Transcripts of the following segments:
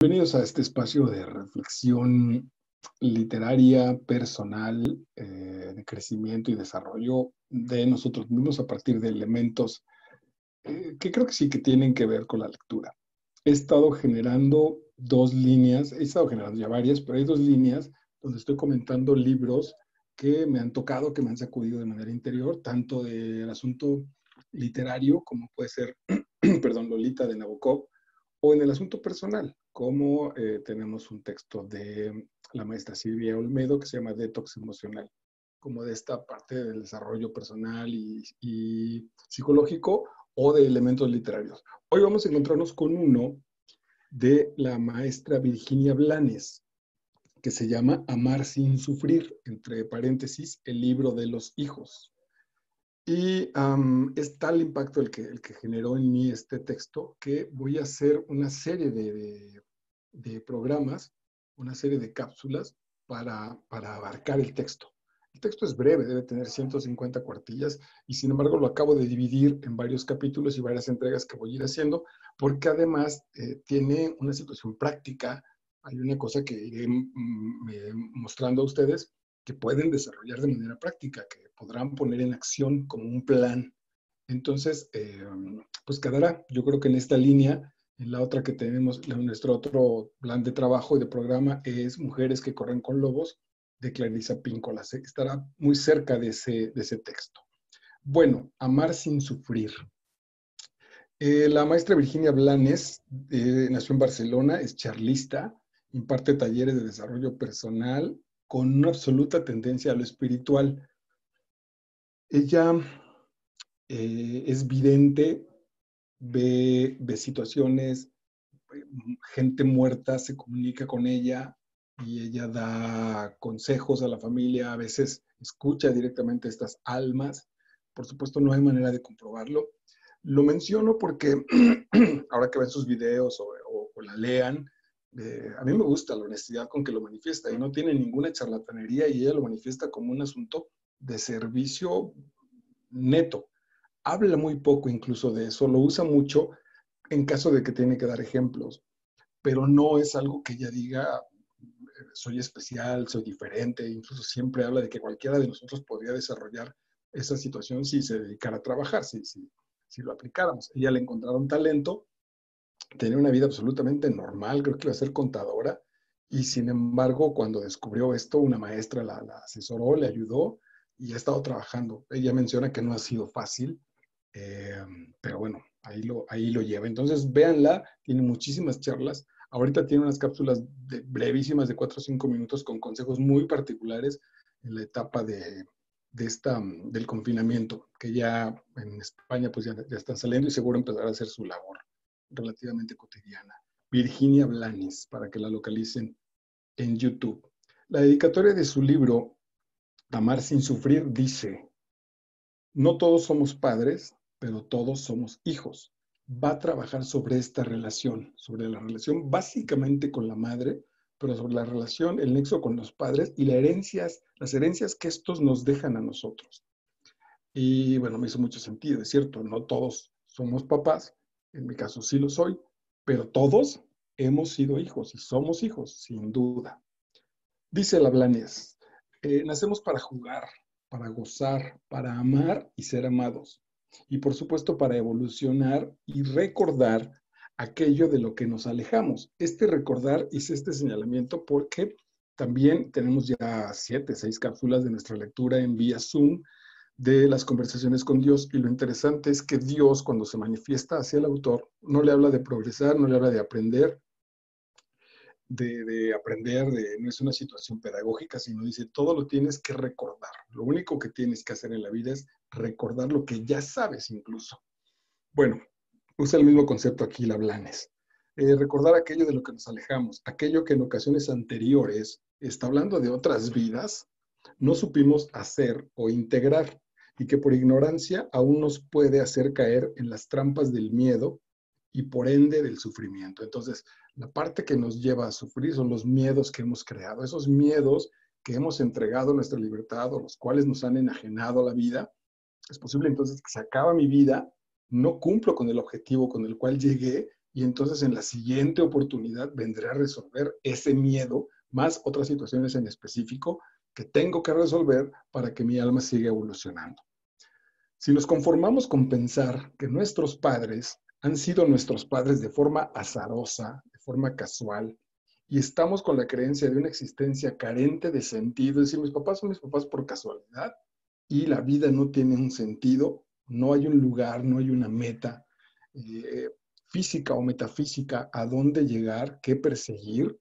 Bienvenidos a este espacio de reflexión literaria, personal, eh, de crecimiento y desarrollo de nosotros mismos a partir de elementos eh, que creo que sí que tienen que ver con la lectura. He estado generando dos líneas, he estado generando ya varias, pero hay dos líneas donde estoy comentando libros que me han tocado, que me han sacudido de manera interior, tanto del asunto literario como puede ser, perdón, Lolita de Nabokov, o en el asunto personal, como eh, tenemos un texto de la maestra Silvia Olmedo que se llama Detox Emocional, como de esta parte del desarrollo personal y, psicológico o de elementos literarios. Hoy vamos a encontrarnos con uno de la maestra Virginia Blanes, que se llama Amar sin sufrir, entre paréntesis, el libro de los hijos. Y es tal impacto el que, el que generó en mí este texto que voy a hacer una serie de, de, programas, una serie de cápsulas para, para, abarcar el texto. El texto es breve, debe tener 150 cuartillas y sin embargo lo acabo de dividir en varios capítulos y varias entregas que voy a ir haciendo porque además eh, tiene una situación práctica. Hay una cosa que iré mm, mostrando a ustedes que pueden desarrollar de manera práctica, que podrán poner en acción como un plan. Entonces, eh, pues quedará, yo creo que en esta línea, la otra que tenemos, nuestro otro plan de trabajo y de programa es Mujeres que corren con lobos, de Clarisa Píncola. Estará muy cerca de ese, de ese texto. Bueno, Amar sin sufrir. Eh, la maestra Virginia Blanes eh, nació en Barcelona, es charlista, imparte talleres de desarrollo personal con una absoluta tendencia a lo espiritual. Ella eh, es vidente, ve, situaciones, gente muerta se comunica con ella y ella da consejos a la familia, a veces escucha directamente estas almas. Por supuesto, no hay manera de comprobarlo. Lo menciono porque ahora que ven sus videos o la lean, a mí me gusta la honestidad con que lo manifiesta y no tiene ninguna charlatanería y ella lo manifiesta como un asunto de servicio neto. Habla muy poco incluso de eso, lo usa mucho en caso de que tiene que dar ejemplos, pero no es algo que ella diga, soy especial, soy diferente, incluso siempre habla de que cualquiera de nosotros podría desarrollar esa situación si se dedicara a trabajar, si, si, si lo aplicáramos. Ella le encontraron talento tenía una vida absolutamente normal, creo que iba a ser contadora, y sin embargo, cuando descubrió esto, una maestra la, asesoró, le ayudó y ha estado trabajando. Ella menciona que no ha sido fácil, eh, pero bueno, ahí lo, ahí lo lleva. Entonces, véanla, tiene muchísimas charlas. Ahorita tiene unas cápsulas brevísimas de 4 o 5 minutos con consejos muy particulares en la etapa de, de esta, del confinamiento, que ya en España pues ya, ya están saliendo y seguro empezará a hacer su labor relativamente cotidiana. Virginia Blanes, para que la localicen en YouTube. La dedicatoria de su libro, Amar sin sufrir, dice, no todos somos padres, pero todos somos hijos. Va a trabajar sobre esta relación, sobre la relación básicamente con la madre, pero sobre la relación, el nexo con los padres y las herencias, las herencias que estos nos dejan a nosotros. Y bueno, me hizo mucho sentido, es cierto, no todos somos papás, en mi caso sí lo soy, pero todos hemos sido hijos y somos hijos, sin duda. Dice la Blanes, eh, nacemos para jugar, para gozar, para amar y ser amados. Y por supuesto para evolucionar y recordar aquello de lo que nos alejamos. Este recordar hice este señalamiento porque también tenemos ya siete, seis cápsulas de nuestra lectura en vía Zoom de las conversaciones con Dios. Y lo interesante es que Dios, cuando se manifiesta hacia el autor, no le habla de progresar, no le habla de aprender, de, aprender, de, no es una situación pedagógica, sino dice, todo lo tienes que recordar. Lo único que tienes que hacer en la vida es recordar lo que ya sabes incluso. Bueno, usa el mismo concepto aquí, la Blanes. Eh, recordar aquello de lo que nos alejamos, aquello que en ocasiones anteriores, está hablando de otras vidas, no supimos hacer o integrar y que por ignorancia aún nos puede hacer caer en las trampas del miedo y por ende del sufrimiento. Entonces, la parte que nos lleva a sufrir son los miedos que hemos creado, esos miedos que hemos entregado nuestra libertad o los cuales nos han enajenado la vida. Es posible entonces que se acaba mi vida, no cumplo con el objetivo con el cual llegué y entonces en la siguiente oportunidad vendré a resolver ese miedo, más otras situaciones en específico que tengo que resolver para que mi alma siga evolucionando. Si nos conformamos con pensar que nuestros padres han sido nuestros padres de forma azarosa, de forma casual, y estamos con la creencia de una existencia carente de sentido, decir, mis papás son mis papás por casualidad y la vida no tiene un sentido, no hay un lugar, no hay una meta eh, física o metafísica a dónde llegar, qué perseguir,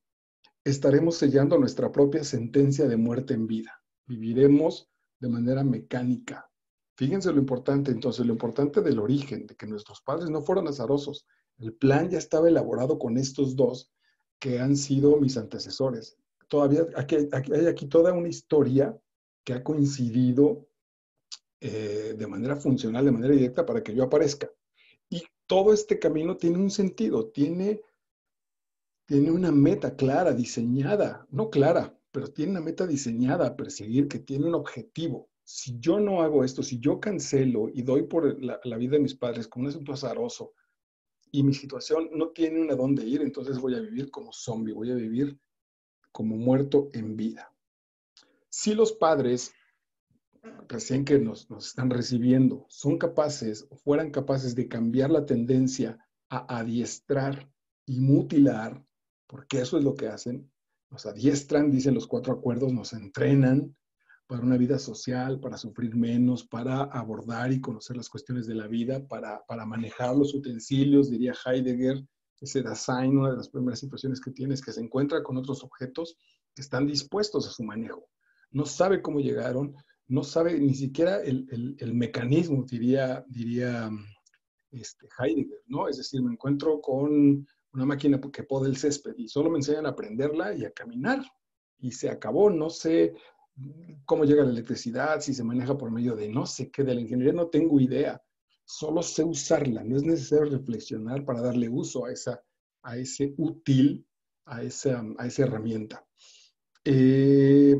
estaremos sellando nuestra propia sentencia de muerte en vida. Viviremos de manera mecánica, Fíjense lo importante, entonces, lo importante del origen, de que nuestros padres no fueron azarosos. El plan ya estaba elaborado con estos dos que han sido mis antecesores. Todavía hay aquí toda una historia que ha coincidido eh, de manera funcional, de manera directa, para que yo aparezca. Y todo este camino tiene un sentido, tiene, tiene una meta clara, diseñada, no clara, pero tiene una meta diseñada a perseguir, que tiene un objetivo si yo no hago esto, si yo cancelo y doy por la, vida de mis padres como un asunto azaroso y mi situación no tiene una dónde ir, entonces voy a vivir como zombie, voy a vivir como muerto en vida. Si los padres, recién que nos, nos están recibiendo, son capaces o fueran capaces de cambiar la tendencia a adiestrar y mutilar, porque eso es lo que hacen, nos adiestran, dicen los cuatro acuerdos, nos entrenan, para una vida social, para sufrir menos, para abordar y conocer las cuestiones de la vida, para, para manejar los utensilios, diría Heidegger, ese Dasein, una de las primeras situaciones que tiene es que se encuentra con otros objetos que están dispuestos a su manejo. No sabe cómo llegaron, no sabe ni siquiera el, el, el mecanismo, diría, diría este, Heidegger, ¿no? Es decir, me encuentro con una máquina que poda el césped y solo me enseñan a prenderla y a caminar. Y se acabó, no sé cómo llega la electricidad, si se maneja por medio de no sé qué, de la ingeniería no tengo idea. Solo sé usarla, no es necesario reflexionar para darle uso a, esa, a ese útil, a esa, a esa herramienta. Eh,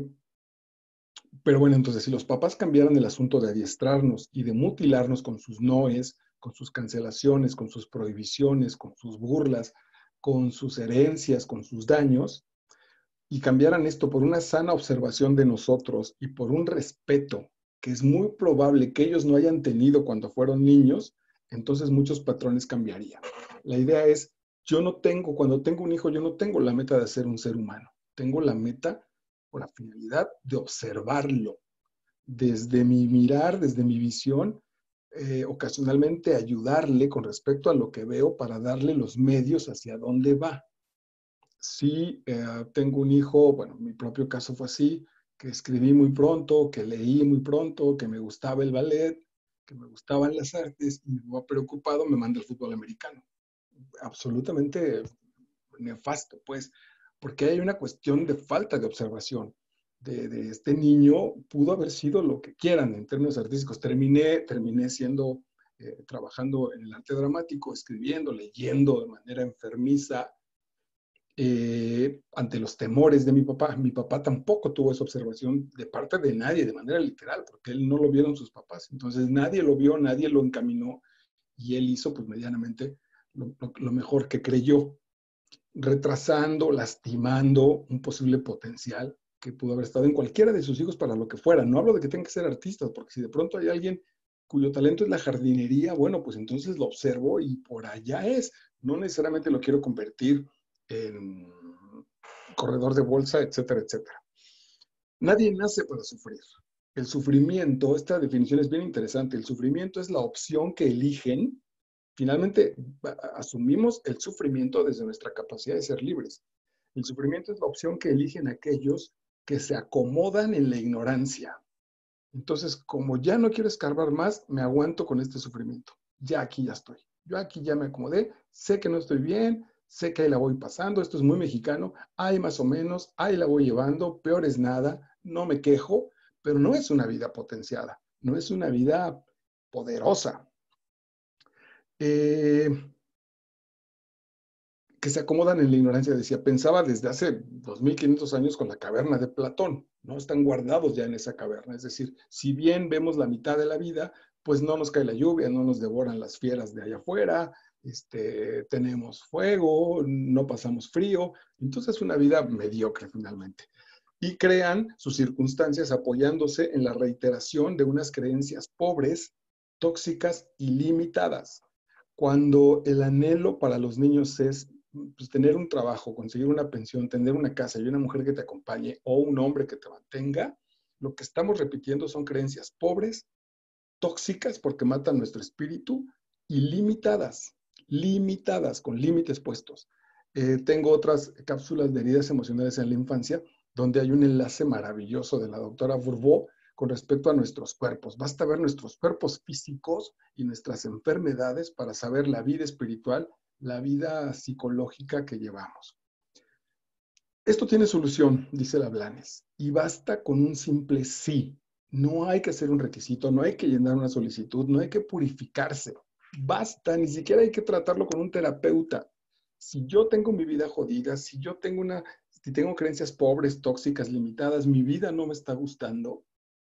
pero bueno, entonces, si los papás cambiaran el asunto de adiestrarnos y de mutilarnos con sus noes, con sus cancelaciones, con sus prohibiciones, con sus burlas, con sus herencias, con sus daños, y cambiaran esto por una sana observación de nosotros y por un respeto que es muy probable que ellos no hayan tenido cuando fueron niños, entonces muchos patrones cambiarían. La idea es, yo no tengo, cuando tengo un hijo, yo no tengo la meta de ser un ser humano, tengo la meta o la finalidad de observarlo. Desde mi mirar, desde mi visión, eh, ocasionalmente ayudarle con respecto a lo que veo para darle los medios hacia dónde va. Sí eh, tengo un hijo, bueno, mi propio caso fue así, que escribí muy pronto, que leí muy pronto, que me gustaba el ballet, que me gustaban las artes, y me preocupado, me manda el fútbol americano. Absolutamente nefasto, pues, porque hay una cuestión de falta de observación. De, este niño pudo haber sido lo que quieran en términos artísticos. Terminé, terminé siendo, eh, trabajando en el arte dramático, escribiendo, leyendo de manera enfermiza, eh, ante los temores de mi papá. Mi papá tampoco tuvo esa observación de parte de nadie, de manera literal, porque él no lo vieron sus papás. Entonces nadie lo vio, nadie lo encaminó y él hizo pues medianamente lo, lo mejor que creyó, retrasando, lastimando un posible potencial que pudo haber estado en cualquiera de sus hijos para lo que fuera. No hablo de que tengan que ser artistas, porque si de pronto hay alguien cuyo talento es la jardinería, bueno, pues entonces lo observo y por allá es. No necesariamente lo quiero convertir en corredor de bolsa, etcétera, etcétera. Nadie nace para sufrir. El sufrimiento, esta definición es bien interesante, el sufrimiento es la opción que eligen. Finalmente, asumimos el sufrimiento desde nuestra capacidad de ser libres. El sufrimiento es la opción que eligen aquellos que se acomodan en la ignorancia. Entonces, como ya no quiero escarbar más, me aguanto con este sufrimiento. Ya aquí ya estoy. Yo aquí ya me acomodé, sé que no estoy bien, sé que ahí la voy pasando, esto es muy mexicano, ahí más o menos, ahí la voy llevando, peor es nada, no me quejo, pero no es una vida potenciada, no es una vida poderosa. Eh, que se acomodan en la ignorancia, decía, pensaba desde hace 2500 años con la caverna de Platón, ¿no? Están guardados ya en esa caverna, es decir, si bien vemos la mitad de la vida, pues no nos cae la lluvia, no nos devoran las fieras de allá afuera, este, tenemos fuego, no pasamos frío, entonces es una vida mediocre finalmente. Y crean sus circunstancias apoyándose en la reiteración de unas creencias pobres, tóxicas y limitadas. Cuando el anhelo para los niños es pues, tener un trabajo, conseguir una pensión, tener una casa y una mujer que te acompañe o un hombre que te mantenga, lo que estamos repitiendo son creencias pobres, tóxicas porque matan nuestro espíritu y limitadas, limitadas, con límites puestos. Eh, tengo otras cápsulas de heridas emocionales en la infancia donde hay un enlace maravilloso de la doctora Bourbeau con respecto a nuestros cuerpos. Basta ver nuestros cuerpos físicos y nuestras enfermedades para saber la vida espiritual, la vida psicológica que llevamos. Esto tiene solución, dice la Blanes, y basta con un simple sí. No hay que hacer un requisito, no hay que llenar una solicitud, no hay que purificarse. Basta, ni siquiera hay que tratarlo con un terapeuta. Si yo tengo mi vida jodida, si yo tengo una, si tengo creencias pobres, tóxicas, limitadas, mi vida no me está gustando,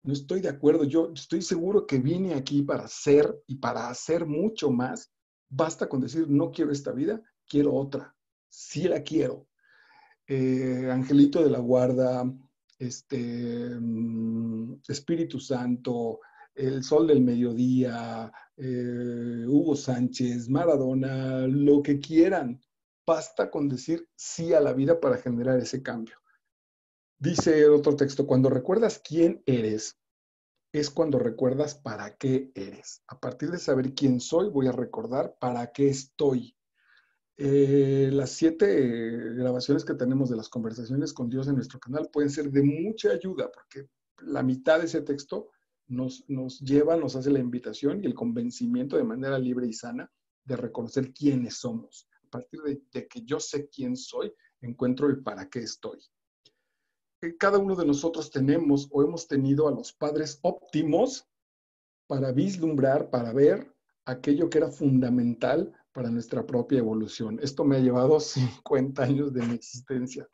no estoy de acuerdo. Yo estoy seguro que vine aquí para ser y para hacer mucho más. Basta con decir, no quiero esta vida, quiero otra. Sí la quiero. Eh, Angelito de la Guarda, este, mm, Espíritu Santo, El Sol del Mediodía, eh, Hugo Sánchez, Maradona, lo que quieran. Basta con decir sí a la vida para generar ese cambio. Dice otro texto, cuando recuerdas quién eres, es cuando recuerdas para qué eres. A partir de saber quién soy, voy a recordar para qué estoy. Eh, las siete grabaciones que tenemos de las conversaciones con Dios en nuestro canal pueden ser de mucha ayuda porque la mitad de ese texto nos, nos lleva, nos hace la invitación y el convencimiento de manera libre y sana de reconocer quiénes somos. A partir de que yo sé quién soy, encuentro el para qué estoy cada uno de nosotros tenemos o hemos tenido a los padres óptimos para vislumbrar, para ver aquello que era fundamental para nuestra propia evolución. Esto me ha llevado 50 años de mi existencia,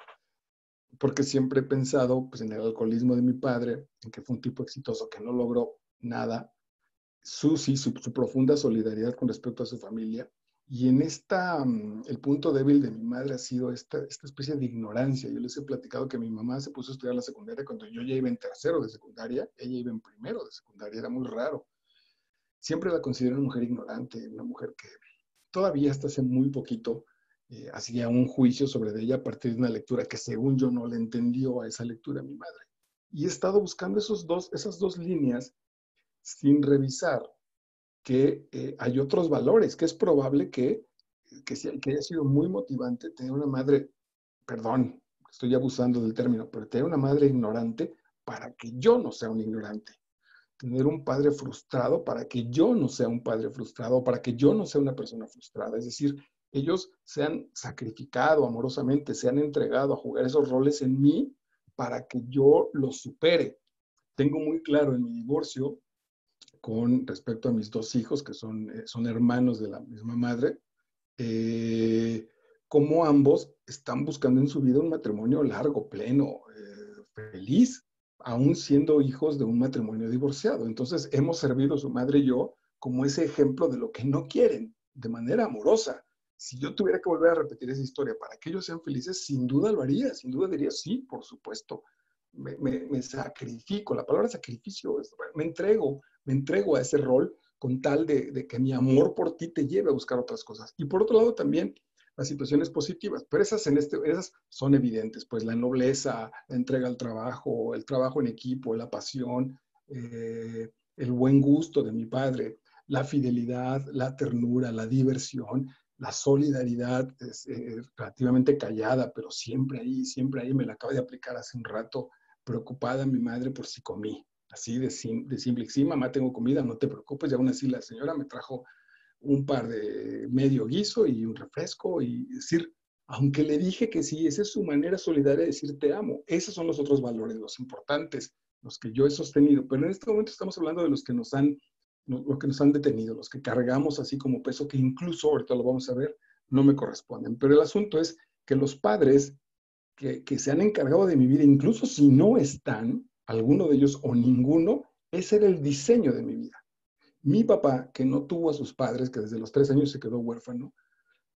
porque siempre he pensado pues, en el alcoholismo de mi padre, en que fue un tipo exitoso que no logró nada, su, sí, su profunda solidaridad con respecto a su familia, y en esta, mm, el punto débil de mi madre ha sido esta, esta especie de ignorancia. Yo les he platicado que mi mamá se puso a estudiar la secundaria cuando yo ya iba en tercero de secundaria, ella iba en primero de secundaria, era muy raro. Siempre la considero una mujer ignorante, una mujer que todavía hasta hace muy poquito eh, hacía un juicio sobre ella a partir de una lectura que según yo no le entendió a esa lectura mi madre. Y he estado buscando esos dos, esas dos líneas sin revisar que eh, hay otros valores, que es probable que, que, que, haya sido muy motivante tener una madre, perdón, estoy abusando del término, pero tener una madre ignorante para que yo no sea un ignorante. Tener un padre frustrado para que yo no sea un padre frustrado, para que yo no sea una persona frustrada. Es decir, ellos se han sacrificado amorosamente, se han entregado a jugar esos roles en mí para que yo los supere. Tengo muy claro en mi divorcio con respecto a mis dos hijos, que son, eh, son hermanos de la misma madre, eh, como ambos están buscando en su vida un matrimonio largo, pleno, eh, feliz, aún siendo hijos de un matrimonio divorciado. Entonces hemos servido su madre y yo como ese ejemplo de lo que no quieren, de manera amorosa. Si yo tuviera que volver a repetir esa historia para que ellos sean felices, sin duda lo haría, sin duda diría, sí, por supuesto, me, me sacrifico, la palabra sacrificio, es, me entrego, me entrego a ese rol con tal de, que mi amor por ti te lleve a buscar otras cosas. Y por otro lado también las situaciones positivas, pero esas, en este, esas son evidentes, pues la nobleza, la entrega al trabajo, el trabajo en equipo, la pasión, eh, el buen gusto de mi padre, la fidelidad, la ternura, la diversión, la solidaridad es, eh, relativamente callada, pero siempre ahí, siempre ahí, me la acabo de aplicar hace un rato, preocupada mi madre por si comí, así de, simple. Sí, mamá, tengo comida, no te preocupes. Y aún así la señora me trajo un par de medio guiso y un refresco y decir, aunque le dije que sí, esa es su manera solidaria de decir te amo. Esos son los otros valores, los importantes, los que yo he sostenido. Pero en este momento estamos hablando de los que nos han, los que nos han detenido, los que cargamos así como peso, que incluso ahorita lo vamos a ver, no me corresponden. Pero el asunto es que los padres que, que se han encargado de mi vida, incluso si no están, alguno de ellos o ninguno, ese era el diseño de mi vida. Mi papá, que no tuvo a sus padres, que desde los tres años se quedó huérfano,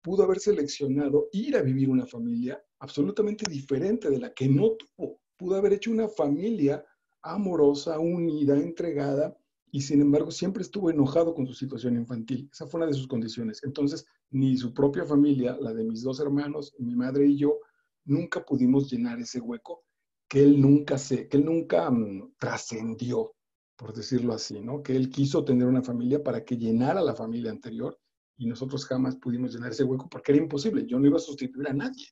pudo haber seleccionado ir a vivir una familia absolutamente diferente de la que no tuvo. Pudo haber hecho una familia amorosa, unida, entregada, y sin embargo siempre estuvo enojado con su situación infantil. Esa fue una de sus condiciones. Entonces, ni su propia familia, la de mis dos hermanos, mi madre y yo, nunca pudimos llenar ese hueco que él nunca se, que él nunca mm, trascendió, por decirlo así, ¿no? Que él quiso tener una familia para que llenara la familia anterior y nosotros jamás pudimos llenar ese hueco porque era imposible. Yo no iba a sustituir a nadie.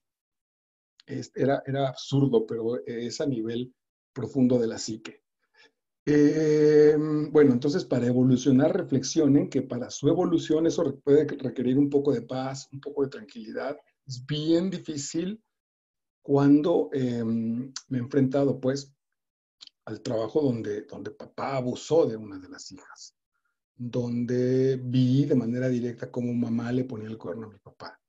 Era, era absurdo, pero es a nivel profundo de la psique. Eh, bueno, entonces para evolucionar reflexionen que para su evolución eso puede requerir un poco de paz, un poco de tranquilidad. Es bien difícil cuando em, me he enfrentado pues al trabajo donde, donde papá abusó de una de las hijas, donde vi de manera directa cómo mamá le ponía el cuerno a mi papá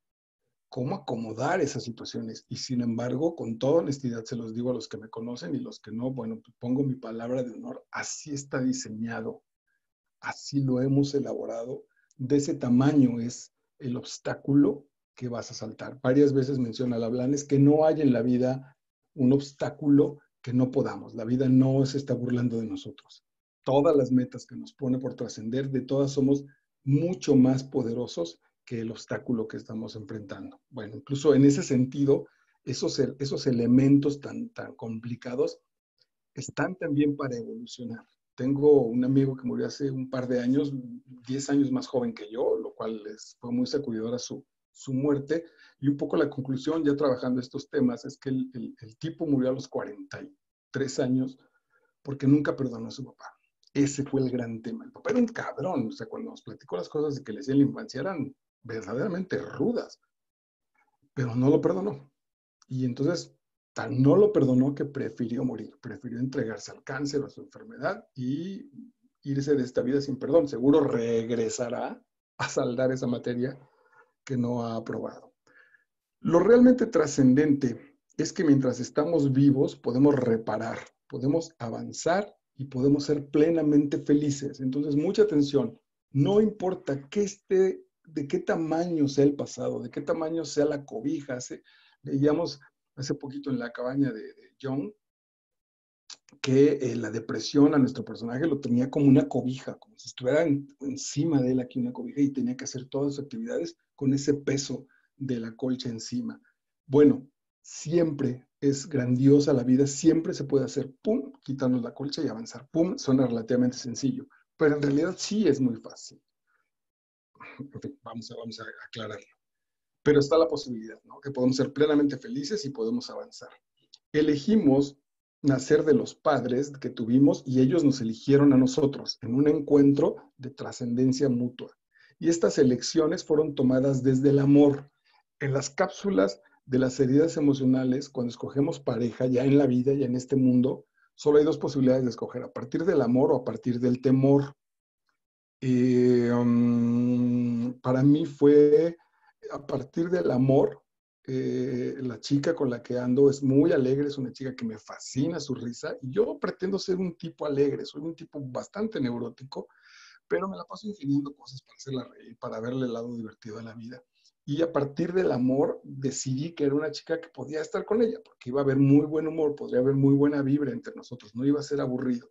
cómo acomodar esas situaciones. Y sin embargo, con toda honestidad se los digo a los que me conocen y los que no, bueno, pues pongo mi palabra de honor, así está diseñado, así lo hemos elaborado, de ese tamaño es el obstáculo que vas a saltar. Varias veces menciona la Blanes que no hay en la vida un obstáculo que no podamos. La vida no se está burlando de nosotros. Todas las metas que nos pone por trascender, de todas somos mucho más poderosos que el obstáculo que estamos enfrentando. Bueno, incluso en ese sentido, esos, esos elementos tan, tan complicados están también para evolucionar. Tengo un amigo que murió hace un par de años, 10 años más joven que yo, lo cual fue muy sacudidora su, su muerte. Y un poco la conclusión, ya trabajando estos temas, es que el, tipo murió a los 43 años porque nunca perdonó a su papá. Ese fue el gran tema. El papá era un cabrón. O sea, cuando nos platicó las cosas que le hacía en la infancia, eran verdaderamente rudas, pero no lo perdonó. Y entonces, tan no lo perdonó que prefirió morir, prefirió entregarse al cáncer a su enfermedad y irse de esta vida sin perdón. Seguro regresará a saldar esa materia que no ha aprobado. Lo realmente trascendente es que mientras estamos vivos podemos reparar, podemos avanzar y podemos ser plenamente felices. Entonces, mucha atención. No importa qué esté de qué tamaño sea el pasado, de qué tamaño sea la cobija. leíamos hace poquito en la cabaña de, John que eh, la depresión a nuestro personaje lo tenía como una cobija, como si estuviera encima de él aquí una cobija y tenía que hacer todas sus actividades con ese peso de la colcha encima. Bueno, siempre es grandiosa la vida, siempre se puede hacer, pum, quitarnos la colcha y avanzar, pum, suena relativamente sencillo, pero en realidad sí es muy fácil vamos a, vamos a aclararlo. Pero está la posibilidad, ¿no? Que podemos ser plenamente felices y podemos avanzar. Elegimos nacer de los padres que tuvimos y ellos nos eligieron a nosotros en un encuentro de trascendencia mutua. Y estas elecciones fueron tomadas desde el amor. En las cápsulas de las heridas emocionales, cuando escogemos pareja ya en la vida, y en este mundo, solo hay dos posibilidades de escoger, a partir del amor o a partir del temor. Eh, um, para mí fue a partir del amor. Eh, la chica con la que ando es muy alegre, es una chica que me fascina su risa y yo pretendo ser un tipo alegre, soy un tipo bastante neurótico, pero me la paso ingeniando cosas para hacerla reír, para verle el lado divertido de la vida. Y a partir del amor decidí que era una chica que podía estar con ella, porque iba a haber muy buen humor, podría haber muy buena vibra entre nosotros, no iba a ser aburrido.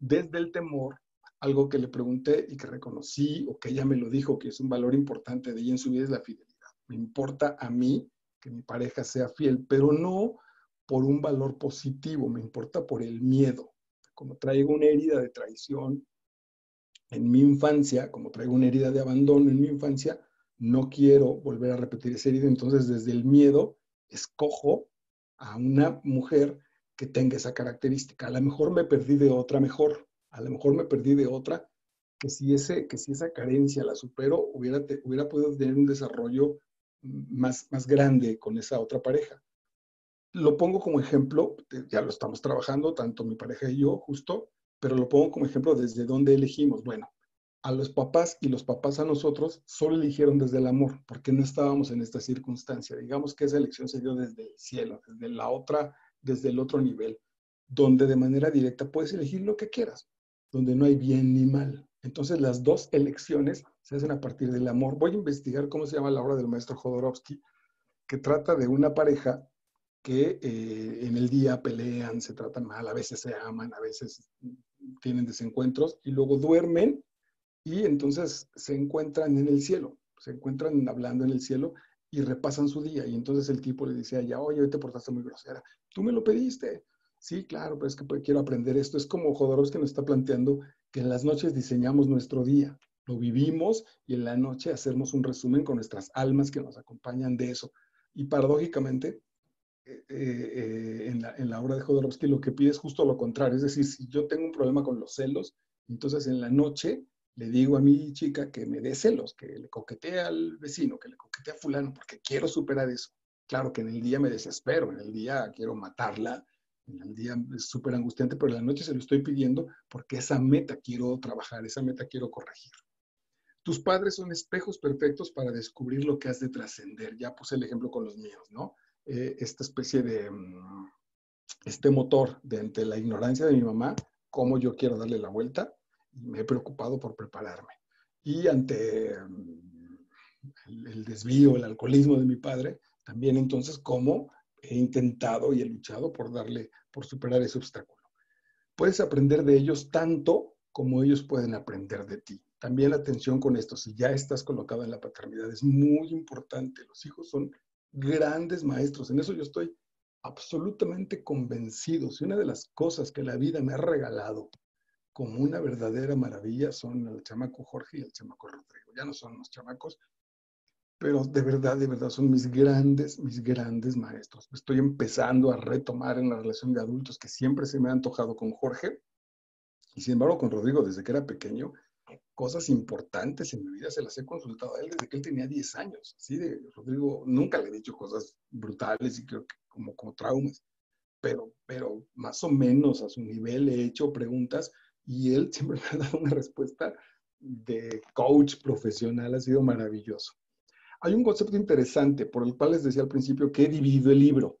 Desde el temor algo que le pregunté y que reconocí o que ella me lo dijo, que es un valor importante de ella en su vida, es la fidelidad. Me importa a mí que mi pareja sea fiel, pero no por un valor positivo, me importa por el miedo. Como traigo una herida de traición en mi infancia, como traigo una herida de abandono en mi infancia, no quiero volver a repetir esa herida, entonces desde el miedo escojo a una mujer que tenga esa característica. A lo mejor me perdí de otra mejor, a lo mejor me perdí de otra, que si, ese, que si esa carencia la supero, hubiera, hubiera podido tener un desarrollo más, más grande con esa otra pareja. Lo pongo como ejemplo, ya lo estamos trabajando, tanto mi pareja y yo, justo, pero lo pongo como ejemplo desde dónde elegimos. Bueno, a los papás y los papás a nosotros solo eligieron desde el amor, porque no estábamos en esta circunstancia. Digamos que esa elección se dio desde el cielo, desde la otra, desde el otro nivel, donde de manera directa puedes elegir lo que quieras donde no hay bien ni mal. Entonces las dos elecciones se hacen a partir del amor. Voy a investigar cómo se llama la obra del maestro Jodorowsky, que trata de una pareja que eh, en el día pelean, se tratan mal, a veces se aman, a veces tienen desencuentros y luego duermen y entonces se encuentran en el cielo, se encuentran hablando en el cielo y repasan su día. Y entonces el tipo le dice a ella, oye, hoy te portaste muy grosera, tú me lo pediste. Sí, claro, pero es que pues, quiero aprender esto. Es como Jodorowsky nos está planteando que en las noches diseñamos nuestro día, lo vivimos y en la noche hacemos un resumen con nuestras almas que nos acompañan de eso. Y paradójicamente, eh, eh, en, la, obra de Jodorowsky lo que pide es justo lo contrario. Es decir, si yo tengo un problema con los celos, entonces en la noche le digo a mi chica que me dé celos, que le coquetee al vecino, que le coquetee a fulano, porque quiero superar eso. Claro que en el día me desespero, en el día quiero matarla, en el día es súper angustiante, pero en la noche se lo estoy pidiendo porque esa meta quiero trabajar, esa meta quiero corregir. Tus padres son espejos perfectos para descubrir lo que has de trascender. Ya puse el ejemplo con los míos, ¿no? Eh, esta especie de, mm, este motor de ante la ignorancia de mi mamá, cómo yo quiero darle la vuelta, me he preocupado por prepararme. Y ante mm, el, el desvío, el alcoholismo de mi padre, también entonces cómo he intentado y he luchado por darle, por superar ese obstáculo. Puedes aprender de ellos tanto como ellos pueden aprender de ti. También atención con esto, si ya estás colocado en la paternidad, es muy importante. Los hijos son grandes maestros, en eso yo estoy absolutamente convencido. Si una de las cosas que la vida me ha regalado como una verdadera maravilla son el chamaco Jorge y el chamaco Rodrigo. Ya no son los chamacos, pero de verdad, de verdad son mis grandes, mis grandes maestros. Estoy empezando a retomar en la relación de adultos que siempre se me ha antojado con Jorge y sin embargo con Rodrigo desde que era pequeño cosas importantes en mi vida se las he consultado a él desde que él tenía 10 años. Así de Rodrigo, nunca le he dicho cosas brutales y creo que como, como traumas, pero, pero más o menos a su nivel le he hecho preguntas y él siempre me ha dado una respuesta de coach profesional, ha sido maravilloso. Hay un concepto interesante por el cual les decía al principio que he dividido el libro.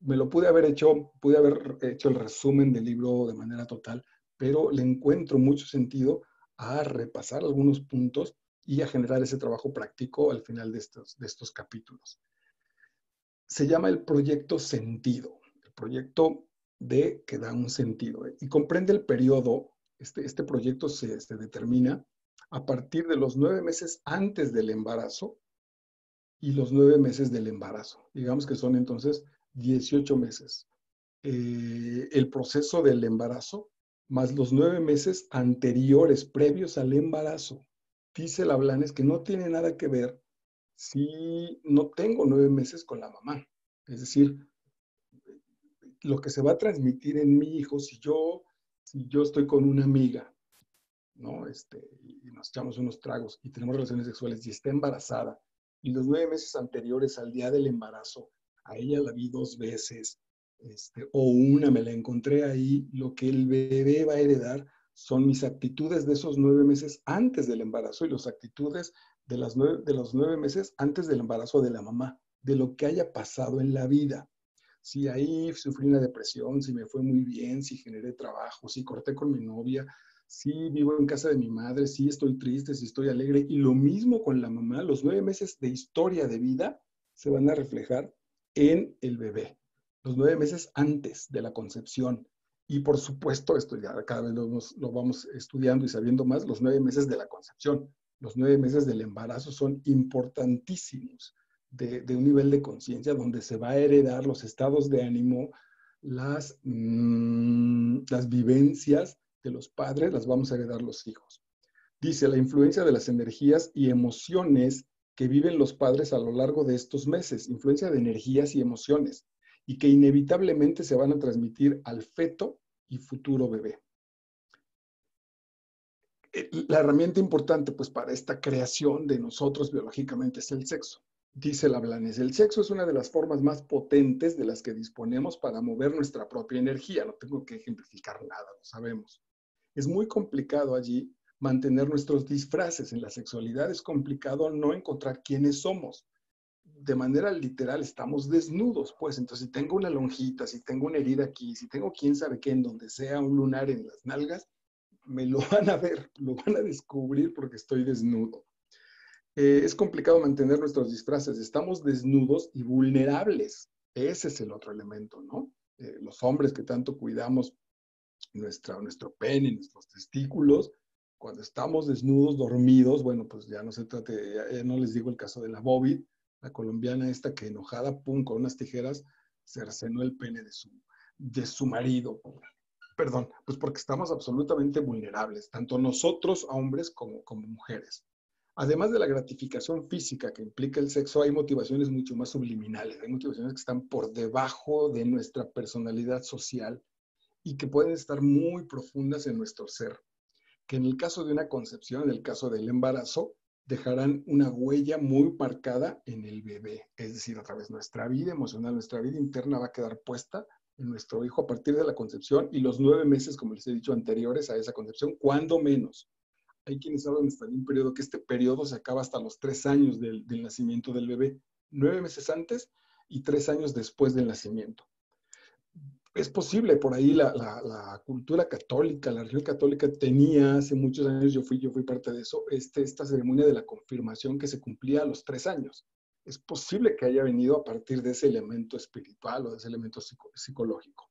Me lo pude haber hecho, pude haber hecho el resumen del libro de manera total, pero le encuentro mucho sentido a repasar algunos puntos y a generar ese trabajo práctico al final de estos, de estos capítulos. Se llama el proyecto sentido, el proyecto de que da un sentido y comprende el periodo, este, este proyecto se, se determina a partir de los nueve meses antes del embarazo y los nueve meses del embarazo. Digamos que son entonces 18 meses. Eh, el proceso del embarazo más los nueve meses anteriores, previos al embarazo. Dice la Blanes que no tiene nada que ver si no tengo nueve meses con la mamá. Es decir, lo que se va a transmitir en mi hijo, si yo, si yo estoy con una amiga, ¿no? Este, y nos echamos unos tragos y tenemos relaciones sexuales y está embarazada, y los nueve meses anteriores al día del embarazo, a ella la vi dos veces, este, o una me la encontré ahí, lo que el bebé va a heredar son mis actitudes de esos nueve meses antes del embarazo y las actitudes de, las nueve, de los nueve meses antes del embarazo de la mamá, de lo que haya pasado en la vida. Si ahí sufrí una depresión, si me fue muy bien, si generé trabajo, si corté con mi novia, si vivo en casa de mi madre, si estoy triste, si estoy alegre. Y lo mismo con la mamá, los nueve meses de historia de vida se van a reflejar en el bebé los nueve meses antes de la concepción. Y por supuesto, esto ya cada vez lo, vamos estudiando y sabiendo más, los nueve meses de la concepción, los nueve meses del embarazo son importantísimos de, un nivel de conciencia donde se va a heredar los estados de ánimo, las, mm, las vivencias de los padres, las vamos a heredar los hijos. Dice, la influencia de las energías y emociones que viven los padres a lo largo de estos meses, influencia de energías y emociones y que inevitablemente se van a transmitir al feto y futuro bebé. Eh, la herramienta importante pues para esta creación de nosotros biológicamente es el sexo. Dice la Blanes, el sexo es una de las formas más potentes de las que disponemos para mover nuestra propia energía. No tengo que ejemplificar nada, lo sabemos. Es muy complicado allí mantener nuestros disfraces. En la sexualidad es complicado no encontrar quiénes somos de manera literal estamos desnudos, pues entonces si tengo una lonjita, si tengo una herida aquí, si tengo quién sabe qué, en donde sea un lunar en las nalgas, me lo van a ver, lo van a descubrir porque estoy desnudo. Eh, es complicado mantener nuestros disfraces, estamos desnudos y vulnerables. Ese es el otro elemento, ¿no? Eh, los hombres que tanto cuidamos nuestra, nuestro pene, nuestros testículos, cuando estamos desnudos, dormidos, bueno, pues ya no se trate, ya, no les digo el caso de la Bobby, la colombiana esta que enojada, pum, con unas tijeras, cercenó el pene de su, de su marido. Perdón, pues porque estamos absolutamente vulnerables, tanto nosotros, hombres, como, como mujeres. Además de la gratificación física que implica el sexo, hay motivaciones mucho más subliminales, hay motivaciones que están por debajo de nuestra personalidad social y que pueden estar muy profundas en nuestro ser, que en el caso de una concepción, en el caso del embarazo, dejarán una huella muy marcada en el bebé, es decir, a través de nuestra vida emocional, nuestra vida interna va a quedar puesta en nuestro hijo a partir de la concepción y los nueve meses, como les he dicho, anteriores a esa concepción, cuando menos. Hay quienes hablan hasta de un periodo que este periodo se acaba hasta los tres años del, nacimiento del bebé, nueve meses antes y tres años después del nacimiento. Es posible, por ahí la, cultura católica, la religión católica tenía hace muchos años, yo fui, yo fui parte de eso, este, esta ceremonia de la confirmación que se cumplía a los tres años. Es posible que haya venido a partir de ese elemento espiritual o de ese elemento psicológico.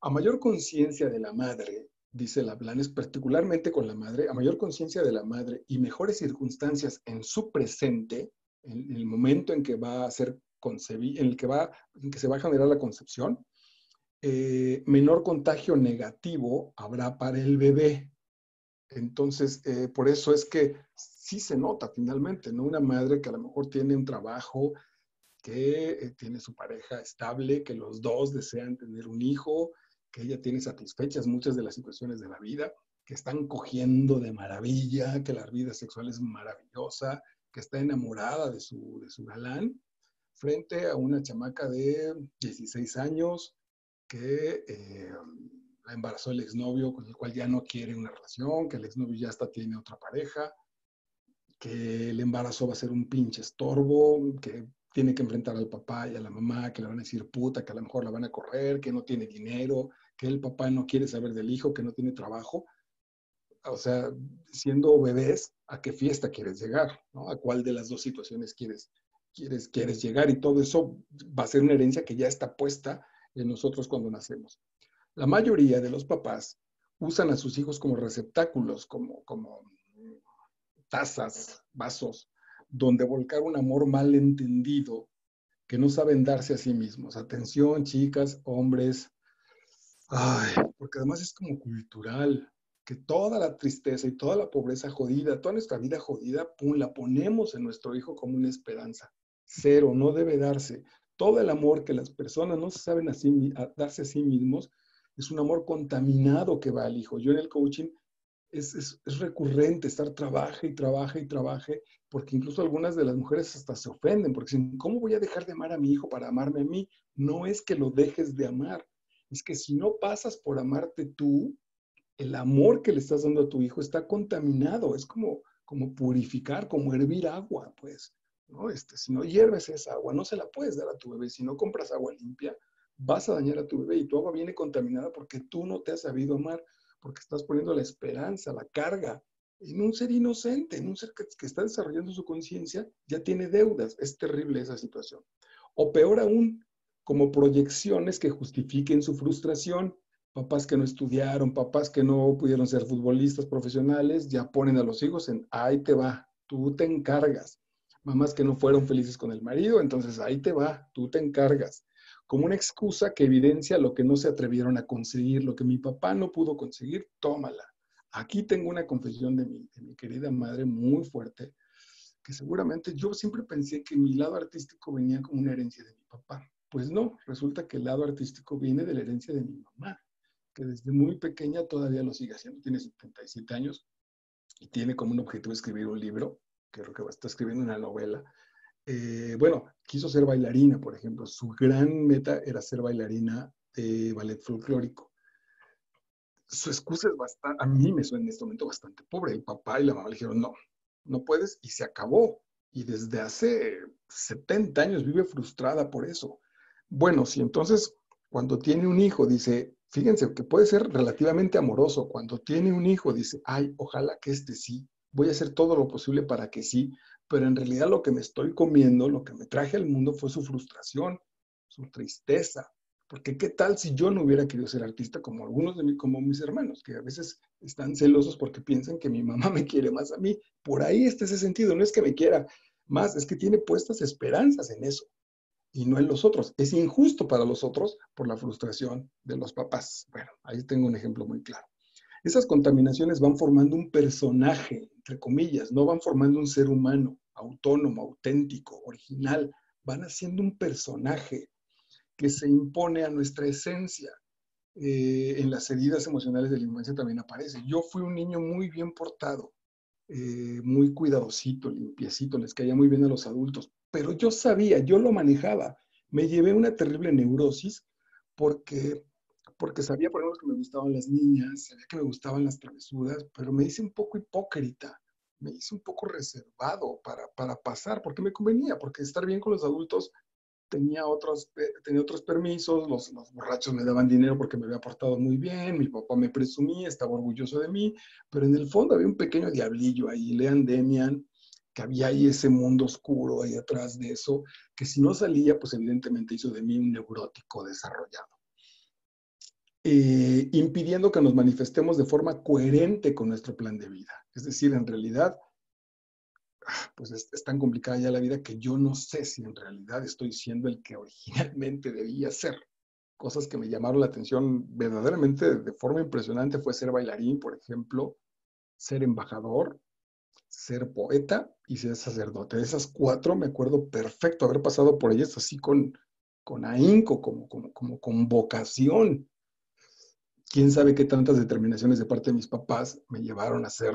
A mayor conciencia de la madre, dice la Blanes, particularmente con la madre, a mayor conciencia de la madre y mejores circunstancias en su presente, en el momento en que va a ser concebido, en el que, va, en que se va a generar la concepción, eh, menor contagio negativo habrá para el bebé. Entonces, eh, por eso es que sí se nota finalmente, ¿no? Una madre que a lo mejor tiene un trabajo, que eh, tiene su pareja estable, que los dos desean tener un hijo, que ella tiene satisfechas muchas de las situaciones de la vida, que están cogiendo de maravilla, que la vida sexual es maravillosa, que está enamorada de su, de su galán, frente a una chamaca de 16 años que eh, la embarazó el exnovio con el cual ya no quiere una relación, que el exnovio ya hasta tiene otra pareja, que el embarazo va a ser un pinche estorbo, que tiene que enfrentar al papá y a la mamá, que le van a decir puta, que a lo mejor la van a correr, que no tiene dinero, que el papá no quiere saber del hijo, que no tiene trabajo. O sea, siendo bebés, ¿a qué fiesta quieres llegar? ¿A cuál de las dos situaciones quieres, quieres, quieres llegar? Y todo eso va a ser una herencia que ya está puesta en nosotros cuando nacemos. La mayoría de los papás usan a sus hijos como receptáculos, como, como tazas, vasos, donde volcar un amor mal entendido que no saben darse a sí mismos. Atención, chicas, hombres. Ay, porque además es como cultural, que toda la tristeza y toda la pobreza jodida, toda nuestra vida jodida, pum, la ponemos en nuestro hijo como una esperanza. Cero, no debe darse. Todo el amor que las personas no saben darse a sí mismos es un amor contaminado que va al hijo. Yo en el coaching es, recurrente estar trabaje y trabaje y trabaje, porque incluso algunas de las mujeres hasta se ofenden, porque dicen, ¿cómo voy a dejar de amar a mi hijo para amarme a mí? No es que lo dejes de amar, es que si no pasas por amarte tú, el amor que le estás dando a tu hijo está contaminado, es como, como purificar, como hervir agua, pues, ¿no? Este, si no hierves esa agua, no se la puedes dar a tu bebé, si no compras agua limpia, vas a dañar a tu bebé y tu agua viene contaminada porque tú no te has sabido amar porque estás poniendo la esperanza, la carga en un ser inocente, en un ser que, está desarrollando su conciencia, ya tiene deudas. Es terrible esa situación. O peor aún, como proyecciones que justifiquen su frustración. Papás que no estudiaron, papás que no pudieron ser futbolistas profesionales, ya ponen a los hijos en, ahí te va, tú te encargas. Mamás que no fueron felices con el marido, entonces ahí te va, tú te encargas como una excusa que evidencia lo que no se atrevieron a conseguir, lo que mi papá no pudo conseguir, tómala. Aquí tengo una confesión de mi, de mi querida madre muy fuerte, que seguramente yo siempre pensé que mi lado artístico venía como una herencia de mi papá. Pues no, resulta que el lado artístico viene de la herencia de mi mamá, que desde muy pequeña todavía lo sigue haciendo. Tiene 77 años y tiene como un objetivo escribir un libro, creo que estar escribiendo una novela, eh, bueno, quiso ser bailarina, por ejemplo. Su gran meta era ser bailarina de ballet folclórico. Su excusa es bastante, a mí me suena en este momento bastante pobre. El papá y la mamá le dijeron, no, no puedes, y se acabó. Y desde hace 70 años vive frustrada por eso. Bueno, si entonces Cuando tiene un hijo, dice, fíjense que puede ser relativamente amoroso. Cuando tiene un hijo, dice, ay, ojalá que este sí. Voy a hacer todo lo posible para que sí, pero en realidad lo que me estoy comiendo, lo que me traje al mundo fue su frustración, su tristeza. Porque qué tal si yo no hubiera querido ser artista como algunos de mí, como mis hermanos, que a veces están celosos porque piensan que mi mamá me quiere más a mí. Por ahí está ese sentido. No es que me quiera más, es que tiene puestas esperanzas en eso y no en los otros. Es injusto para los otros por la frustración de los papás. Bueno, ahí tengo un ejemplo muy claro. Esas contaminaciones van formando un personaje, entre comillas, no van formando un ser humano autónomo, auténtico, original, van haciendo un personaje que se impone a nuestra esencia. Eh, en las heridas emocionales de la infancia también aparece. Yo fui un niño muy bien portado, eh, muy cuidadosito, limpiecito, les caía muy bien a los adultos, pero yo sabía, yo lo manejaba. Me llevé una terrible neurosis porque, porque sabía, por ejemplo, que me gustaban las niñas, sabía que me gustaban las travesuras, pero me hice un poco hipócrita, me hice un poco reservado para, para pasar, porque me convenía, porque estar bien con los adultos tenía otros, eh, tenía otros permisos, los, los, borrachos me daban dinero porque me había portado muy bien, mi papá me presumía, estaba orgulloso de mí, pero en el fondo había un pequeño diablillo ahí, Lean Demian, que había ahí ese mundo oscuro ahí atrás de eso, que si no salía, pues evidentemente hizo de mí un neurótico desarrollado. Eh, impidiendo que nos manifestemos de forma coherente con nuestro plan de vida. Es decir, en realidad, pues es, es, tan complicada ya la vida que yo no sé si en realidad estoy siendo el que originalmente debía ser. Cosas que me llamaron la atención verdaderamente de forma impresionante fue ser bailarín, por ejemplo, ser embajador, ser poeta y ser sacerdote. De esas cuatro me acuerdo perfecto haber pasado por ellas así con, con ahínco, como, como, como con vocación. Quién sabe qué tantas determinaciones de parte de mis papás me llevaron a hacer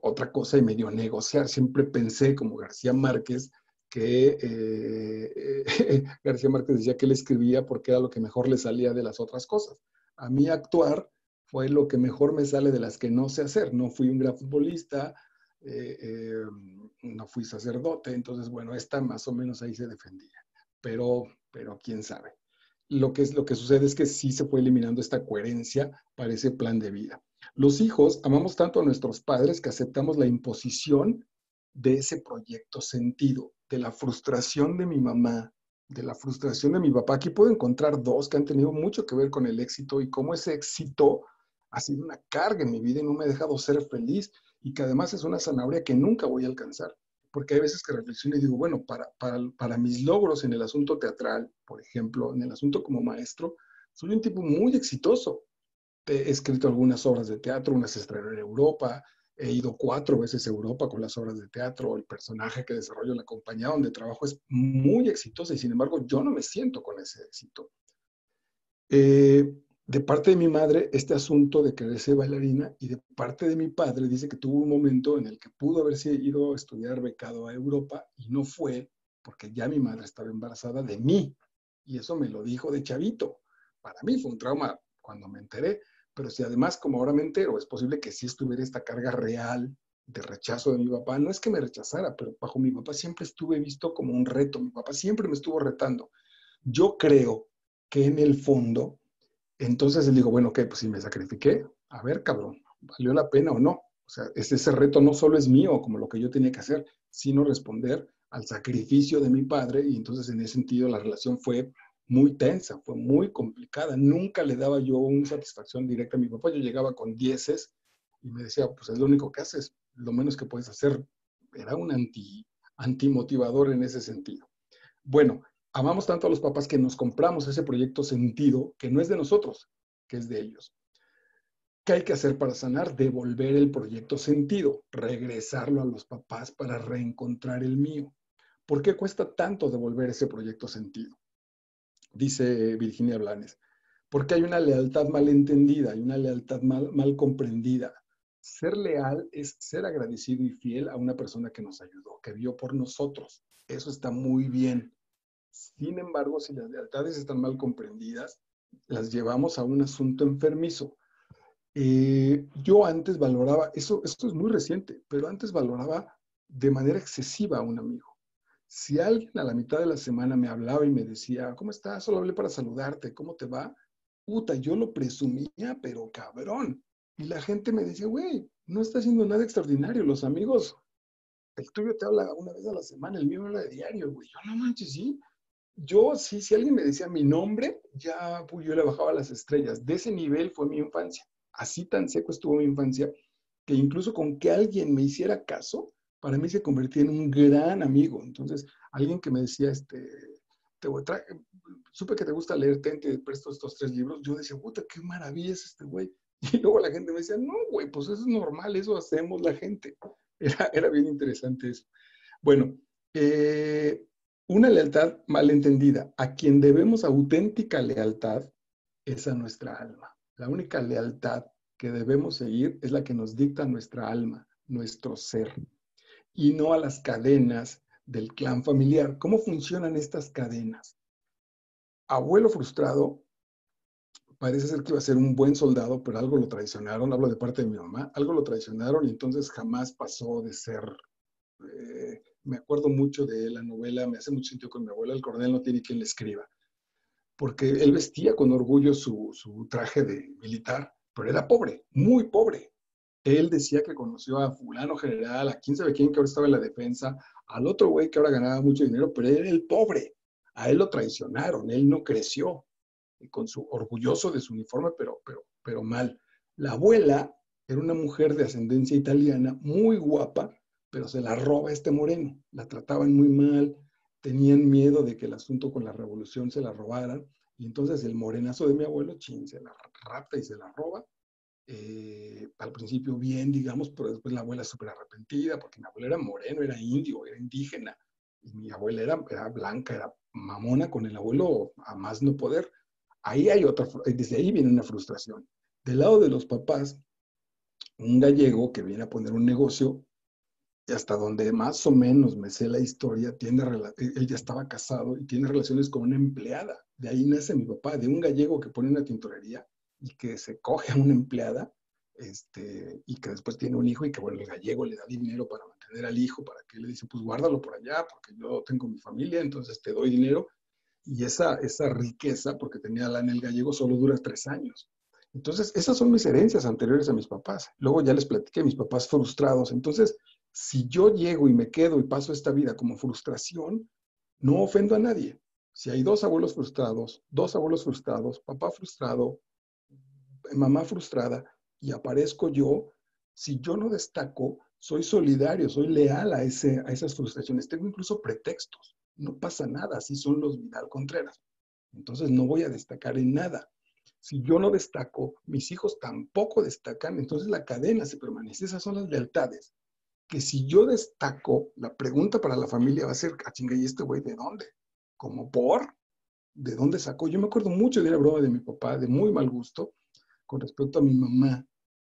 otra cosa y medio negociar. Siempre pensé, como García Márquez, que eh, García Márquez decía que él escribía porque era lo que mejor le salía de las otras cosas. A mí actuar fue lo que mejor me sale de las que no sé hacer. No fui un gran futbolista, eh, eh, no fui sacerdote, entonces, bueno, esta más o menos ahí se defendía, pero, pero quién sabe. Lo que, es, lo que sucede es que sí se fue eliminando esta coherencia para ese plan de vida. Los hijos amamos tanto a nuestros padres que aceptamos la imposición de ese proyecto sentido, de la frustración de mi mamá, de la frustración de mi papá. Aquí puedo encontrar dos que han tenido mucho que ver con el éxito y cómo ese éxito ha sido una carga en mi vida y no me ha dejado ser feliz y que además es una zanahoria que nunca voy a alcanzar. Porque hay veces que reflexiono y digo, bueno, para, para, para mis logros en el asunto teatral, por ejemplo, en el asunto como maestro, soy un tipo muy exitoso. He escrito algunas obras de teatro, unas se en Europa, he ido cuatro veces a Europa con las obras de teatro, el personaje que desarrollo en la compañía donde trabajo es muy exitoso y sin embargo yo no me siento con ese éxito. Eh, de parte de mi madre este asunto de querer ser bailarina y de parte de mi padre dice que tuvo un momento en el que pudo haberse ido a estudiar becado a Europa y no fue porque ya mi madre estaba embarazada de mí. Y eso me lo dijo de chavito. Para mí fue un trauma cuando me enteré, pero si además como ahora me entero, es posible que sí estuviera esta carga real de rechazo de mi papá. No es que me rechazara, pero bajo mi papá siempre estuve visto como un reto. Mi papá siempre me estuvo retando. Yo creo que en el fondo entonces él dijo, bueno, ok, pues si me sacrifiqué, a ver, cabrón, ¿valió la pena o no? O sea, ese reto no solo es mío, como lo que yo tenía que hacer, sino responder al sacrificio de mi padre. Y entonces en ese sentido la relación fue muy tensa, fue muy complicada. Nunca le daba yo una satisfacción directa a mi papá. Yo llegaba con dieces y me decía, pues es lo único que haces, lo menos que puedes hacer. Era un anti, antimotivador en ese sentido. Bueno, amamos tanto a los papás que nos compramos ese proyecto sentido que no es de nosotros, que es de ellos. ¿Qué hay que hacer para sanar? Devolver el proyecto sentido, regresarlo a los papás para reencontrar el mío. ¿Por qué cuesta tanto devolver ese proyecto sentido? Dice Virginia Blanes. Porque hay una lealtad mal entendida, hay una lealtad mal, mal comprendida. Ser leal es ser agradecido y fiel a una persona que nos ayudó, que vio por nosotros. Eso está muy bien sin embargo, si las lealtades están mal comprendidas, las llevamos a un asunto enfermizo. Eh, yo antes valoraba, eso, esto es muy reciente, pero antes valoraba de manera excesiva a un amigo. Si alguien a la mitad de la semana me hablaba y me decía, ¿cómo estás? Solo hablé para saludarte, ¿cómo te va? Puta, yo lo presumía, pero cabrón. Y la gente me decía, güey, no está haciendo nada extraordinario. Los amigos, el tuyo te habla una vez a la semana, el mío habla de diario, güey. Yo no manches, sí. Yo sí, si alguien me decía mi nombre, ya pues, yo le bajaba las estrellas. De ese nivel fue mi infancia. Así tan seco estuvo mi infancia que incluso con que alguien me hiciera caso, para mí se convertía en un gran amigo. Entonces, alguien que me decía, este, te voy a supe que te gusta leer, te presto estos tres libros, yo decía, puta, qué maravilla es este güey. Y luego la gente me decía, no, güey, pues eso es normal, eso hacemos la gente. Era, era bien interesante eso. Bueno, eh, una lealtad malentendida. A quien debemos auténtica lealtad es a nuestra alma. La única lealtad que debemos seguir es la que nos dicta nuestra alma, nuestro ser, y no a las cadenas del clan familiar. ¿Cómo funcionan estas cadenas? Abuelo frustrado parece ser que iba a ser un buen soldado, pero algo lo traicionaron, hablo de parte de mi mamá, algo lo traicionaron y entonces jamás pasó de ser... Eh, me acuerdo mucho de la novela, me hace mucho sentido con mi abuela, el coronel no tiene quien le escriba, porque él vestía con orgullo su, su traje de militar, pero era pobre, muy pobre. Él decía que conoció a fulano general, a quién sabe quién que ahora estaba en la defensa, al otro güey que ahora ganaba mucho dinero, pero él era el pobre. A él lo traicionaron, él no creció con su orgulloso de su uniforme, pero, pero, pero mal. La abuela era una mujer de ascendencia italiana, muy guapa, pero se la roba este moreno. La trataban muy mal, tenían miedo de que el asunto con la revolución se la robaran, y entonces el morenazo de mi abuelo, chin, se la rapta y se la roba. Eh, al principio bien, digamos, pero después la abuela súper arrepentida, porque mi abuela era moreno, era indio, era indígena, y mi abuela era, era blanca, era mamona con el abuelo a más no poder. Ahí hay otra, desde ahí viene una frustración. Del lado de los papás, un gallego que viene a poner un negocio, y hasta donde más o menos me sé la historia, tiene, él ya estaba casado y tiene relaciones con una empleada. De ahí nace mi papá, de un gallego que pone una tintorería y que se coge a una empleada este, y que después tiene un hijo y que, bueno, el gallego le da dinero para mantener al hijo, para que le dice, pues guárdalo por allá, porque yo tengo mi familia, entonces te doy dinero y esa, esa riqueza, porque tenía la en el gallego, solo dura tres años. Entonces, esas son mis herencias anteriores a mis papás. Luego ya les platiqué, mis papás frustrados. Entonces, si yo llego y me quedo y paso esta vida como frustración, no ofendo a nadie. Si hay dos abuelos frustrados, dos abuelos frustrados, papá frustrado, mamá frustrada, y aparezco yo, si yo no destaco, soy solidario, soy leal a, ese, a esas frustraciones. Tengo incluso pretextos no pasa nada, así son los Vidal Contreras. Entonces no voy a destacar en nada. Si yo no destaco, mis hijos tampoco destacan, entonces la cadena se permanece. Esas son las lealtades. Que si yo destaco, la pregunta para la familia va a ser, ¿a ah, chinga, ¿y este güey de dónde? ¿Como por? ¿De dónde sacó? Yo me acuerdo mucho de una broma de mi papá, de muy mal gusto, con respecto a mi mamá,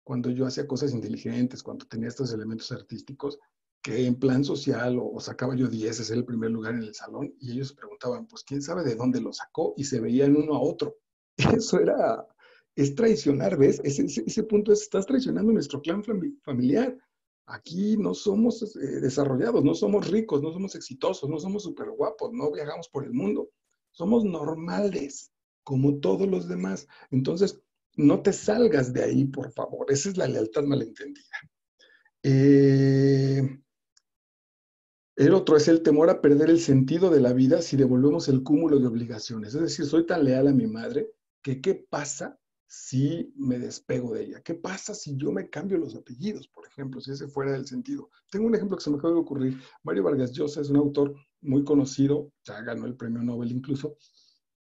cuando yo hacía cosas inteligentes, cuando tenía estos elementos artísticos, que en plan social o, sacaba yo 10, es el primer lugar en el salón, y ellos preguntaban, pues quién sabe de dónde lo sacó, y se veían uno a otro. Eso era, es traicionar, ¿ves? Ese, ese, punto es, estás traicionando nuestro clan familiar. Aquí no somos eh, desarrollados, no somos ricos, no somos exitosos, no somos súper guapos, no viajamos por el mundo. Somos normales, como todos los demás. Entonces, no te salgas de ahí, por favor. Esa es la lealtad malentendida. Eh, el otro es el temor a perder el sentido de la vida si devolvemos el cúmulo de obligaciones. Es decir, soy tan leal a mi madre que qué pasa si me despego de ella? ¿Qué pasa si yo me cambio los apellidos, por ejemplo, si ese fuera el sentido? Tengo un ejemplo que se me acaba de ocurrir. Mario Vargas Llosa es un autor muy conocido, ya ganó el premio Nobel incluso,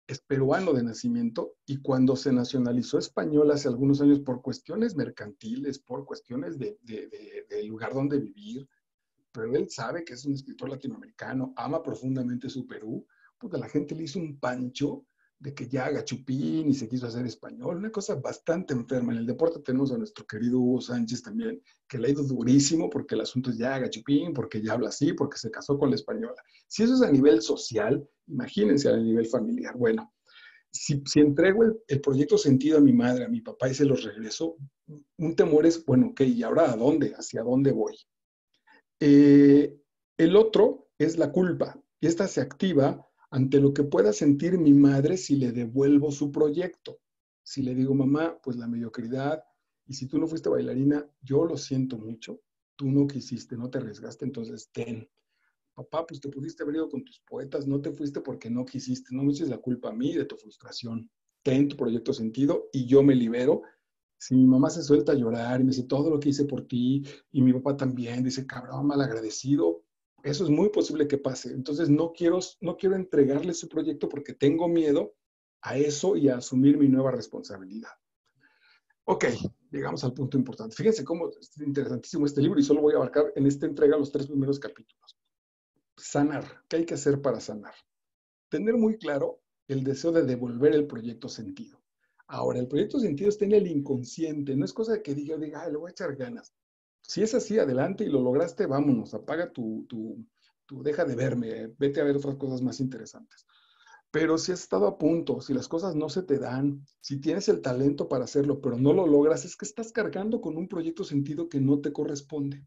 es peruano de nacimiento y cuando se nacionalizó español hace algunos años por cuestiones mercantiles, por cuestiones de, de lugar donde vivir, pero él sabe que es un escritor latinoamericano, ama profundamente su Perú, porque la gente le hizo un pancho de que ya haga chupín y se quiso hacer español, una cosa bastante enferma. En el deporte tenemos a nuestro querido Hugo Sánchez también, que le ha ido durísimo porque el asunto es ya haga chupín, porque ya habla así, porque se casó con la española. Si eso es a nivel social, imagínense a nivel familiar. Bueno, si, entrego el, el, proyecto sentido a mi madre, a mi papá y se los regreso, un temor es, bueno, ok, ¿y ahora a dónde? ¿Hacia dónde voy? Eh, el otro es la culpa. Y esta se activa ante lo que pueda sentir mi madre si le devuelvo su proyecto. Si le digo, mamá, pues la mediocridad, y si tú no fuiste bailarina, yo lo siento mucho, tú no quisiste, no te arriesgaste, entonces ten. Papá, pues te pudiste haber ido con tus poetas, no te fuiste porque no quisiste, no me eches la culpa a mí de tu frustración. Ten tu proyecto sentido y yo me libero. Si mi mamá se suelta a llorar y me dice todo lo que hice por ti, y mi papá también dice, cabrón, mal agradecido, eso es muy posible que pase. Entonces no quiero, no quiero entregarle su proyecto porque tengo miedo a eso y a asumir mi nueva responsabilidad. Ok, llegamos al punto importante. Fíjense cómo es interesantísimo este libro y solo voy a abarcar en esta entrega los tres primeros capítulos. Sanar. ¿Qué hay que hacer para sanar? Tener muy claro el deseo de devolver el proyecto sentido. Ahora, el proyecto sentido está en el inconsciente, no es cosa de que diga, diga, le voy a echar ganas. Si es así, adelante y lo lograste, vámonos, apaga tu, tu, tu, deja de verme, vete a ver otras cosas más interesantes. Pero si has estado a punto, si las cosas no se te dan, si tienes el talento para hacerlo, pero no lo logras, es que estás cargando con un proyecto sentido que no te corresponde.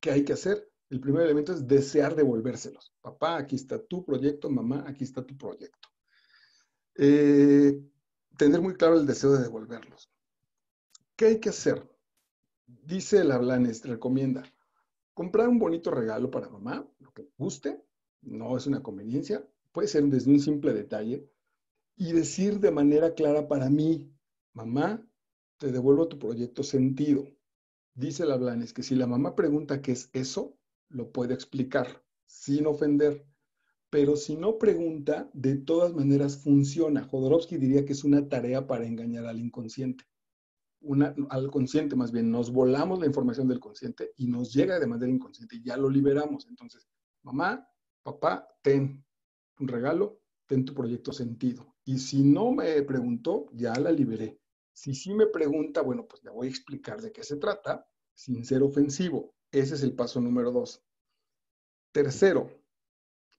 ¿Qué hay que hacer? El primer elemento es desear devolvérselos. Papá, aquí está tu proyecto, mamá, aquí está tu proyecto. Eh, tener muy claro el deseo de devolverlos. ¿Qué hay que hacer? Dice el Hablanes, recomienda comprar un bonito regalo para mamá, lo que guste, no es una conveniencia, puede ser desde un simple detalle, y decir de manera clara para mí, mamá, te devuelvo tu proyecto sentido. Dice el Hablanes que si la mamá pregunta qué es eso, lo puede explicar sin ofender. Pero si no pregunta, de todas maneras funciona. Jodorowsky diría que es una tarea para engañar al inconsciente al consciente más bien, nos volamos la información del consciente y nos llega de manera inconsciente y ya lo liberamos. Entonces, mamá, papá, ten un regalo, ten tu proyecto sentido. Y si no me preguntó, ya la liberé. Si sí me pregunta, bueno, pues le voy a explicar de qué se trata, sin ser ofensivo. Ese es el paso número dos. Tercero,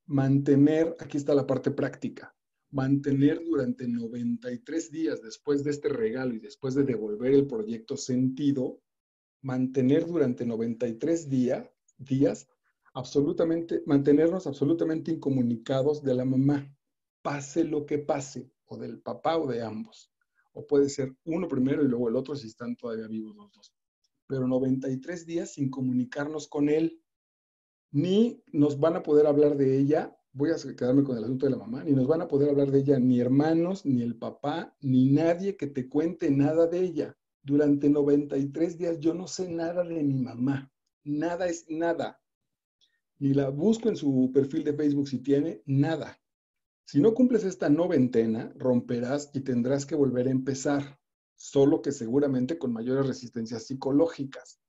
mantener, aquí está la parte práctica, mantener durante 93 días después de este regalo y después de devolver el proyecto sentido, mantener durante 93 días, días absolutamente, mantenernos absolutamente incomunicados de la mamá, pase lo que pase, o del papá o de ambos. O puede ser uno primero y luego el otro si están todavía vivos los dos. Pero 93 días sin comunicarnos con él, ni nos van a poder hablar de ella voy a quedarme con el asunto de la mamá, ni nos van a poder hablar de ella ni hermanos, ni el papá, ni nadie que te cuente nada de ella. Durante 93 días yo no sé nada de mi mamá. Nada es nada. Ni la busco en su perfil de Facebook si tiene, nada. Si no cumples esta noventena, romperás y tendrás que volver a empezar, solo que seguramente con mayores resistencias psicológicas.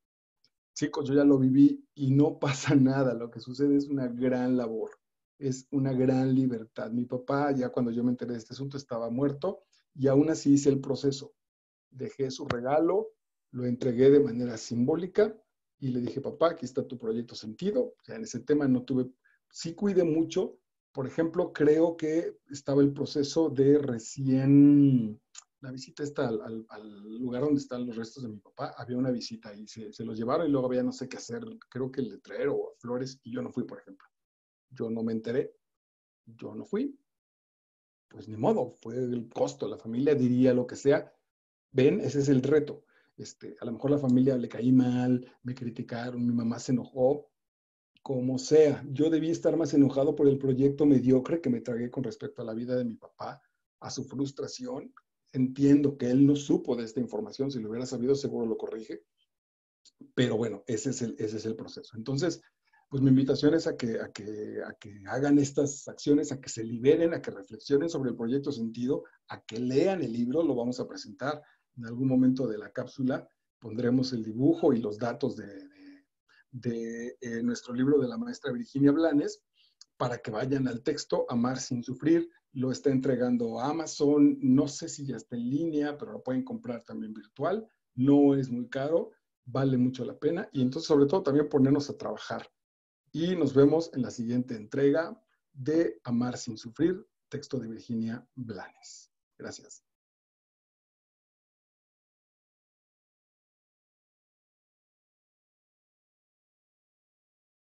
Chicos, yo ya lo viví y no pasa nada. Lo que sucede es una gran labor es una gran libertad. Mi papá, ya cuando yo me enteré de este asunto, estaba muerto y aún así hice el proceso. Dejé su regalo, lo entregué de manera simbólica y le dije, papá, aquí está tu proyecto sentido. O sea, en ese tema no tuve, sí cuide mucho. Por ejemplo, creo que estaba el proceso de recién, la visita está al, lugar donde están los restos de mi papá, había una visita y se, se los llevaron y luego había no sé qué hacer, creo que el letrero o flores y yo no fui, por ejemplo yo no me enteré, yo no fui, pues ni modo, fue el costo, la familia diría lo que sea, ven, ese es el reto. Este, a lo mejor la familia le caí mal, me criticaron, mi mamá se enojó, como sea. Yo debí estar más enojado por el proyecto mediocre que me tragué con respecto a la vida de mi papá, a su frustración. Entiendo que él no supo de esta información, si lo hubiera sabido seguro lo corrige, pero bueno, ese es el, ese es el proceso. Entonces, pues mi invitación es a que, a, que, a que hagan estas acciones, a que se liberen, a que reflexionen sobre el proyecto sentido, a que lean el libro, lo vamos a presentar en algún momento de la cápsula, pondremos el dibujo y los datos de, de, eh, nuestro libro de la maestra Virginia Blanes, para que vayan al texto Amar sin sufrir, lo está entregando Amazon, no sé si ya está en línea, pero lo pueden comprar también virtual, no es muy caro, vale mucho la pena y entonces sobre todo también ponernos a trabajar y nos vemos en la siguiente entrega de Amar sin sufrir, texto de Virginia Blanes. Gracias.